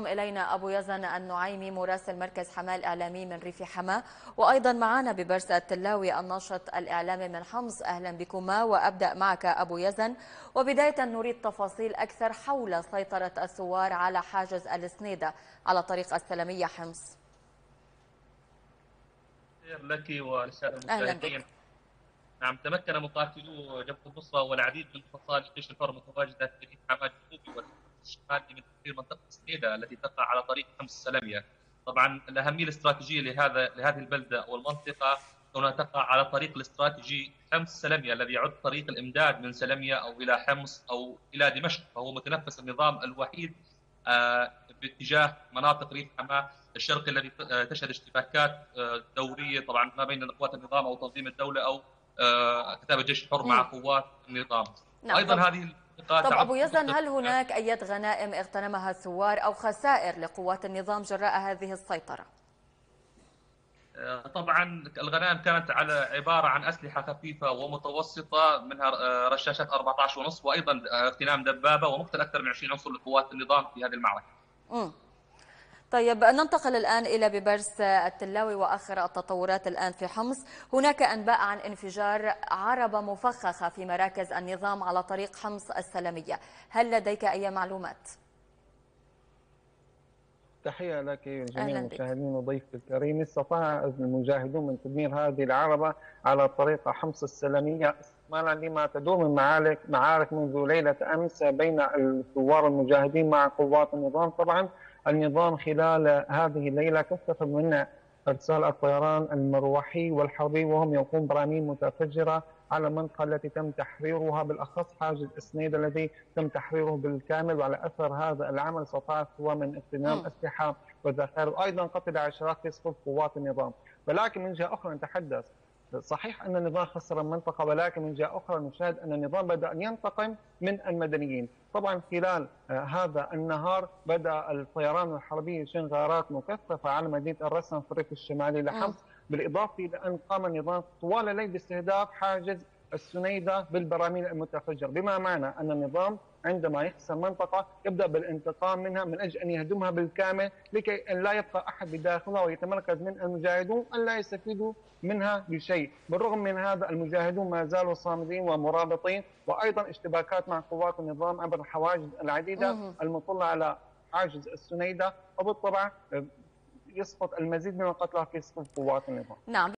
إلينا أبو يزن النعيمي مراسل مركز حماة الإعلامي من ريف حماة. وأيضا معنا ببرس التلاوي الناشط الإعلامي من حمص. أهلا بكما وأبدأ معك أبو يزن. وبداية نريد تفاصيل أكثر حول سيطرة الثوار على حاجز السنيدة على طريق السلمية حمص. لك وللساده المشاهدين. نعم تمكن مقاتلو جبهة النصره والعديد من فصائل الجيش الحر المتواجده في الشمالي من تحرير منطقة سنيده التي تقع على طريق حمص السلميه. طبعا الأهمية الاستراتيجية لهذا لهذه البلدة أو المنطقة كونها تقع على طريق الاستراتيجي حمص سلميه الذي يعد طريق الإمداد من سلميه أو إلى حمص أو إلى دمشق فهو متنفس النظام الوحيد آه، باتجاه مناطق ريف حماة الشرقي الذي تشهد اشتباكات آه، دورية طبعا ما بين قوات النظام أو تنظيم الدولة أو آه، كتاب الجيش الحر مع قوات النظام. نعم أيضا هذه طب أبو يزن هل هناك أي غنائم اغتنمها الثوار أو خسائر لقوات النظام جراء هذه السيطرة؟ طبعا الغنائم كانت على عبارة عن أسلحة خفيفة ومتوسطة منها رشاشات 14 ونصف وأيضا اغتنام دبابة ومقتل أكثر من 20 عنصر لقوات النظام في هذه المعركة. طيب ننتقل الآن إلى ببرس التلاوي وآخر التطورات الآن في حمص. هناك أنباء عن انفجار عربة مفخخة في مراكز النظام على طريق حمص السلمية. هل لديك أي معلومات؟ تحية لك جميع المشاهدين وضيفك الكريم. استطاع المجاهدون من تدمير هذه العربة على طريق حمص السلمية استكمالا لما تدور من معارك معارك منذ ليلة أمس بين الثوار المجاهدين مع قوات النظام. طبعا النظام خلال هذه الليلة كثف من إرسال الطيران المروحي والحربي وهم يقوم براميل متفجرة على المنطقة التي تم تحريرها بالأخص حاجز إسنيد الذي تم تحريره بالكامل وعلى أثر هذا العمل استطاع الثوار من اغتنام أسلحة وذخائر. وأيضا قتل عشرات في صفوف قوات النظام. ولكن من جهة أخرى نتحدث صحيح أن النظام خسر المنطقة ولكن من جهة أخرى نشاهد أن النظام بدأ ينتقم من المدنيين. طبعا خلال هذا النهار بدأ الطيران الحربي يشن غارات مكثفة على مدينة الرسم في الريف الشمالي لحمص بالإضافة إلى أن قام النظام طوال الليل باستهداف حاجز السنيدة بالبراميل المتفجر بما معنى أن النظام عندما يخسر منطقة يبدأ بالانتقام منها من أجل أن يهدمها بالكامل لكي لا يبقى أحد بداخلها ويتمركز من المجاهدون أن لا يستفيدوا منها بشيء. بالرغم من هذا المجاهدون ما زالوا صامدين ومرابطين وأيضا اشتباكات مع قوات النظام عبر الحواجز العديدة المطلة على حاجز السنيدة. وبالطبع يسقط المزيد من القتلى في صفوف قوات النظام. نعم.